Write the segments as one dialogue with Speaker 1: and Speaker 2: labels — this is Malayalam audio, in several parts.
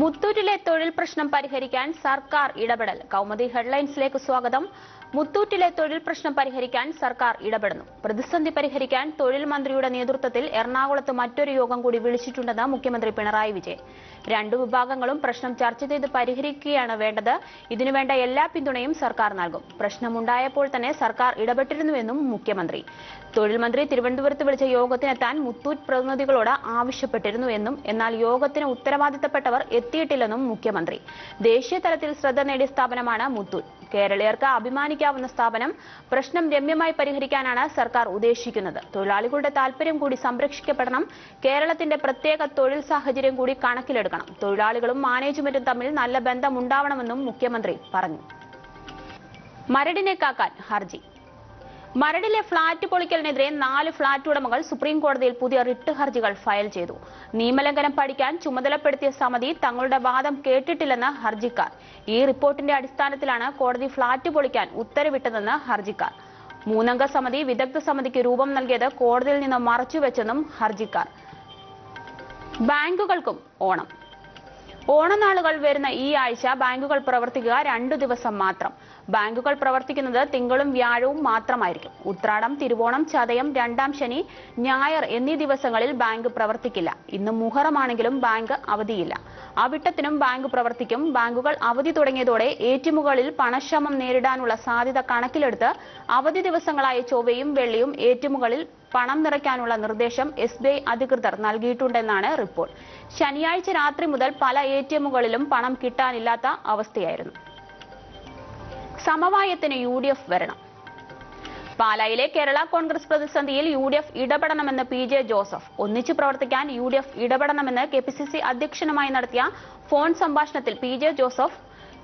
Speaker 1: മുത്തൂറ്റിലെ തൊഴിൽ പ്രശ്നം പരിഹരിക്കാൻ സർക്കാർ ഇടപെടൽ. കൗമുദി ഹെഡ്ലൈൻസിലേക്ക് സ്വാഗതം. മുത്തൂറ്റിലെ തൊഴിൽ പ്രശ്നം പരിഹരിക്കാൻ സർക്കാർ ഇടപെടുന്നു. പ്രതിസന്ധി പരിഹരിക്കാൻ തൊഴിൽ മന്ത്രിയുടെ നേതൃത്വത്തിൽ എറണാകുളത്ത് മറ്റൊരു യോഗം കൂടി വിളിച്ചിട്ടുണ്ടെന്ന് മുഖ്യമന്ത്രി പിണറായി വിജയൻ. രണ്ടു വിഭാഗങ്ങളും പ്രശ്നം ചർച്ച ചെയ്ത് പരിഹരിക്കുകയാണ് വേണ്ടത്. ഇതിനുവേണ്ട എല്ലാ പിന്തുണയും സർക്കാർ നൽകും. പ്രശ്നമുണ്ടായപ്പോൾ തന്നെ സർക്കാർ ഇടപെട്ടിരുന്നുവെന്നും മുഖ്യമന്ത്രി. തൊഴിൽ മന്ത്രി തിരുവനന്തപുരത്ത് വിളിച്ച യോഗത്തിനെത്താൻ മുത്തൂറ്റ് പ്രതിനിധികളോട് ആവശ്യപ്പെട്ടിരുന്നു എന്നും എന്നാൽ യോഗത്തിന് ഉത്തരവാദിത്തപ്പെട്ടവർ എത്തിയിട്ടില്ലെന്നും മുഖ്യമന്ത്രി. ദേശീയ തലത്തിൽ ശ്രദ്ധ നേടിയ സ്ഥാപനമാണ് മുത്തൂറ്റ്. കേരളീയർക്ക് അഭിമാനിക്കാവുന്ന സ്ഥാപനം പ്രശ്നം രമ്യമായി പരിഹരിക്കാനാണ് സർക്കാർ ഉദ്ദേശിക്കുന്നത്. തൊഴിലാളികളുടെ താൽപര്യം കൂടി സംരക്ഷിക്കപ്പെടണം. കേരളത്തിന്റെ പ്രത്യേക തൊഴിൽ സാഹചര്യം കൂടി കണക്കിലെടുക്കണം. തൊഴിലാളികളും മാനേജ്മെന്റും തമ്മിൽ നല്ല ബന്ധമുണ്ടാവണമെന്നും മുഖ്യമന്ത്രി പറഞ്ഞു. മരടിനെ കാക്കാൻ ഹർജി. മരടിലെ ഫ്ളാറ്റ് പൊളിക്കലിനെതിരെ നാല് ഫ്ളാറ്റ് ഉടമകൾ സുപ്രീം കോടതിയിൽ പുതിയ റിട്ട് ഹർജികൾ ഫയൽ ചെയ്തു. നിയമലംഘനം പഠിക്കാൻ ചുമതലപ്പെടുത്തിയ സമിതി തങ്ങളുടെ വാദം കേട്ടിട്ടില്ലെന്ന് ഹർജിക്കാർ. ഈ റിപ്പോർട്ടിന്റെ അടിസ്ഥാനത്തിലാണ് കോടതി ഫ്ളാറ്റ് പൊളിക്കാൻ ഉത്തരവിട്ടതെന്ന് ഹർജിക്കാർ. മൂന്നംഗ സമിതി വിദഗ്ധ സമിതിക്ക് രൂപം നൽകിയത് കോടതിയിൽ നിന്ന് മറച്ചുവെച്ചെന്നും ഹർജിക്കാർ. ബാങ്കുകൾക്കും ഓണം. ഓണനാളുകൾ വരുന്ന ഈ ആഴ്ച ബാങ്കുകൾ പ്രവർത്തിക്കുക രണ്ടു ദിവസം മാത്രം. ബാങ്കുകൾ പ്രവർത്തിക്കുന്നത് തിങ്കളും വ്യാഴവും മാത്രമായിരിക്കും. ഉത്രാടം തിരുവോണം ചതയം രണ്ടാം ശനി ഞായർ എന്നീ ദിവസങ്ങളിൽ ബാങ്ക് പ്രവർത്തിക്കില്ല. ഇന്ന് മുഹറമാണെങ്കിലും ബാങ്ക് അവധിയില്ല. അവിട്ടത്തിനും ബാങ്ക് പ്രവർത്തിക്കും. ബാങ്കുകൾ അവധി തുടങ്ങിയതോടെ എടിഎമ്മുകളിൽ പണക്ഷമം നേരിടാനുള്ള സാധ്യത കണക്കിലെടുത്ത് അവധി ദിവസങ്ങളായ ചൊവ്വയും വെള്ളിയും എടിഎമ്മുകളിൽ പണം നിറയ്ക്കാനുള്ള നിർദ്ദേശം എസ് അധികൃതർ നൽകിയിട്ടുണ്ടെന്നാണ് റിപ്പോർട്ട്. ശനിയാഴ്ച രാത്രി മുതൽ പല എടിഎമ്മുകളിലും പണം കിട്ടാനില്ലാത്ത അവസ്ഥയായിരുന്നു. സമവായത്തിന് യു ഡി എഫ് വരണം. പാലായിലെ കേരള കോൺഗ്രസ് പ്രതിസന്ധിയിൽ യു ഡി എഫ് ഇടപെടണമെന്ന് പി ജെ ജോസഫ് ഒന്നിച്ചു പ്രവർത്തിക്കാൻ യു ഡി എഫ് ഇടപെടണമെന്ന് കെ പി സി സി അധ്യക്ഷനുമായി നടത്തിയ ഫോൺ സംഭാഷണത്തിൽ പി ജെ ജോസഫ്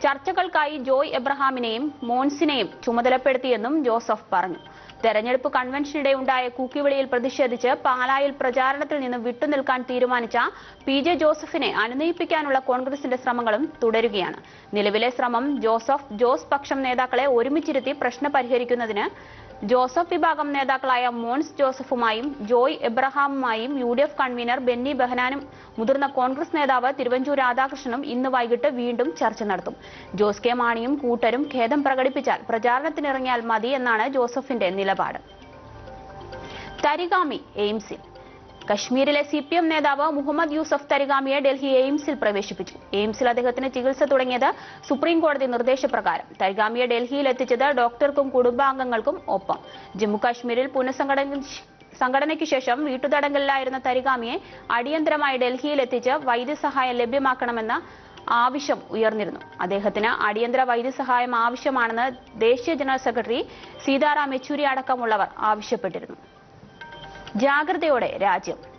Speaker 1: ചർച്ചകൾക്കായി ജോയ് എബ്രഹാമിനെയും മോൻസിനെയും ചുമതലപ്പെടുത്തിയെന്നും ജോസഫ് പറഞ്ഞു. തെരഞ്ഞെടുപ്പ് കൺവെൻഷനിടെ ഉണ്ടായ കൂക്കിവിളിയിൽ പ്രതിഷേധിച്ച് പാലായിൽ പ്രചാരണത്തിൽ നിന്ന് വിട്ടുനിൽക്കാൻ തീരുമാനിച്ച പി ജെ ജോസഫിനെ അനുനയിപ്പിക്കാനുള്ള കോൺഗ്രസിന്റെ ശ്രമങ്ങളും തുടരുകയാണ്. നിലവിലെ ശ്രമം ജോസഫ് ജോസ് പക്ഷം നേതാക്കളെ ഒരുമിച്ചിരുത്തി പ്രശ്നം പരിഹരിക്കുന്നതിന് ജോസഫ് വിഭാഗം നേതാക്കളായ മോൻസ് ജോസഫുമായും Joy എബ്രഹാമുമായും U D F convener Benny ബെഹനാനും മുതിർന്ന കോൺഗ്രസ് നേതാവ് തിരുവഞ്ചൂർ രാധാകൃഷ്ണനും ഇന്ന് വൈകിട്ട് വീണ്ടും ചർച്ച നടത്തും. ജോസ് കെ മാണിയും കൂട്ടരും ഖേദം പ്രകടിപ്പിച്ചാൽ പ്രചാരണത്തിനിറങ്ങിയാൽ മതി എന്നാണ് ജോസഫിന്റെ നിലപാട്. തരിഗാമി എയിംസിൽ. കശ്മീരിലെ സി പി എം നേതാവ് മുഹമ്മദ് യൂസഫ് തരിഗാമിയെ ഡൽഹി എയിംസിൽ പ്രവേശിപ്പിച്ചു. എയിംസിൽ അദ്ദേഹത്തിന് ചികിത്സ തുടങ്ങിയത് സുപ്രീം കോടതി നിർദ്ദേശപ്രകാരം. തരിഗാമിയെ ഡൽഹിയിൽ എത്തിച്ചത് ഡോക്ടർക്കും കുടുംബാംഗങ്ങൾക്കും ഒപ്പം. ജമ്മുകാശ്മീരിൽ പുനഃസംഘടന സംഘടനയ്ക്ക് ശേഷം വീട്ടുതടങ്കലിലായിരുന്ന തരിഗാമിയെ അടിയന്തരമായി ഡൽഹിയിൽ എത്തിച്ച് വൈദ്യസഹായം ലഭ്യമാക്കണമെന്ന ആവശ്യം ഉയർന്നിരുന്നു. അദ്ദേഹത്തിന് അടിയന്തര വൈദ്യസഹായം ആവശ്യമാണെന്ന് ദേശീയ ജനറൽ സെക്രട്ടറി സീതാറാം യെച്ചൂരി അടക്കമുള്ളവർ ആവശ്യപ്പെട്ടിരുന്നു. ജാഗ്രതയോടെ രാജ്യം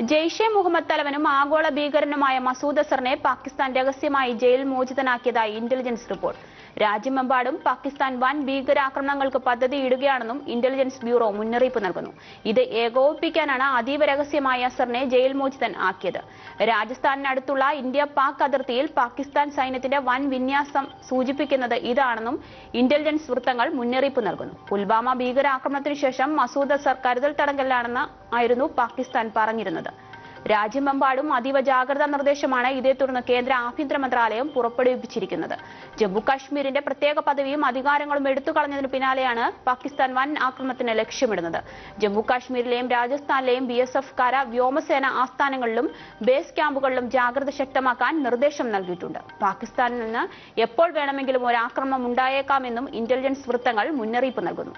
Speaker 1: ജെയ്ഷെ മുഹമ്മദ് തലവനും ആഗോള ഭീകരനുമായ മസൂദ് അസറിനെ പാകിസ്ഥാൻ രഹസ്യമായി ജയിൽ മോചിതനാക്കിയതായി ഇന്റലിജൻസ് റിപ്പോർട്ട്. രാജ്യമെമ്പാടും പാകിസ്ഥാൻ വൻ ഭീകരാക്രമണങ്ങൾക്ക് പദ്ധതിയിടുകയാണെന്നും ഇന്റലിജൻസ് ബ്യൂറോ മുന്നറിയിപ്പ് നൽകുന്നു. ഇത് ഏകോപിപ്പിക്കാനാണ് അതീവ രഹസ്യമായ അസറിനെ ജയിൽ മോചിതൻ ആക്കിയത്. രാജസ്ഥാനിനടുത്തുള്ള ഇന്ത്യ പാക് അതിർത്തിയിൽ പാകിസ്ഥാൻ സൈന്യത്തിന്റെ വൻ വിന്യാസം സൂചിപ്പിക്കുന്നത് ഇതാണെന്നും ഇന്റലിജൻസ് വൃത്തങ്ങൾ മുന്നറിയിപ്പ് നൽകുന്നു. പുൽവാമ ഭീകരാക്രമണത്തിനു ശേഷം മസൂദ് അസർ കരുതൽ തടങ്കലിലാണെന്ന് ആയിരുന്നു പാകിസ്ഥാൻ പറഞ്ഞിരുന്നത്. രാജ്യമെമ്പാടും അതീവ ജാഗ്രതാ നിർദ്ദേശമാണ് ഇതേ തുടർന്ന് കേന്ദ്ര ആഭ്യന്തര മന്ത്രാലയം പുറപ്പെടുവിപ്പിച്ചിരിക്കുന്നത്. ജമ്മു കാശ്മീരിന്റെ പ്രത്യേക പദവിയും അധികാരങ്ങളും എടുത്തു എടുത്തുകളഞ്ഞതിന് പിന്നാലെയാണ് പാകിസ്ഥാൻ വൻ ആക്രമണത്തിന് ലക്ഷ്യമിടുന്നത്. ജമ്മു കാശ്മീരിലെയും രാജസ്ഥാനിലെയും ബി എസ് എഫ് കര വ്യോമസേന ആസ്ഥാനങ്ങളിലും ബേസ് ക്യാമ്പുകളിലും ജാഗ്രത ശക്തമാക്കാൻ നിർദ്ദേശം നൽകിയിട്ടുണ്ട്. പാകിസ്ഥാനിൽ നിന്ന് എപ്പോൾ വേണമെങ്കിലും ഒരു ആക്രമണം ഉണ്ടായേക്കാമെന്നും ഇന്റലിജൻസ് വൃത്തങ്ങൾ മുന്നറിയിപ്പ് നൽകുന്നു.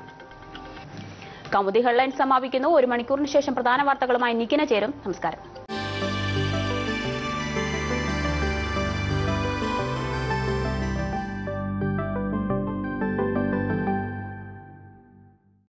Speaker 1: കൗമുദി ഹെഡ്ലൈൻ സമാപിക്കുന്നു. ഒരു മണിക്കൂറിന് ശേഷം പ്രധാന വാർത്തകളുമായി നിഖിന ചേരും. നമസ്കാരം.